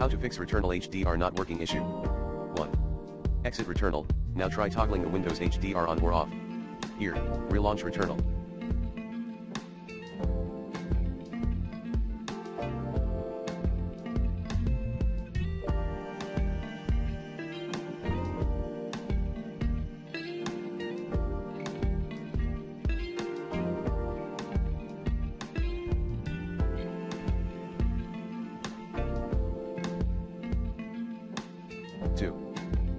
How to fix Returnal HDR not working issue. 1. Exit Returnal, now try toggling the Windows HDR on or off. Here, relaunch Returnal. Two.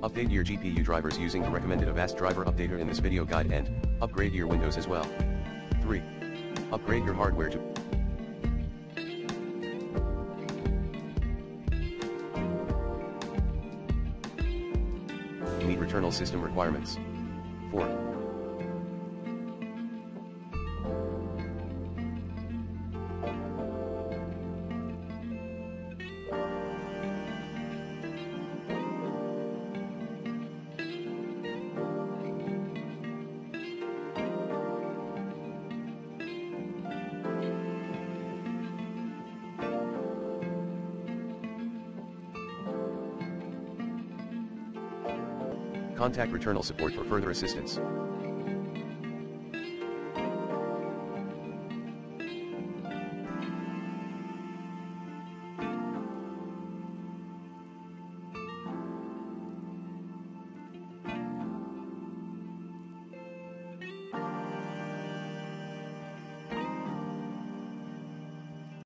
Update your GPU drivers using the recommended Avast driver updater in this video guide and, upgrade your Windows as well. 3. Upgrade your hardware to meet Returnal system requirements. 4. Contact Returnal support for further assistance.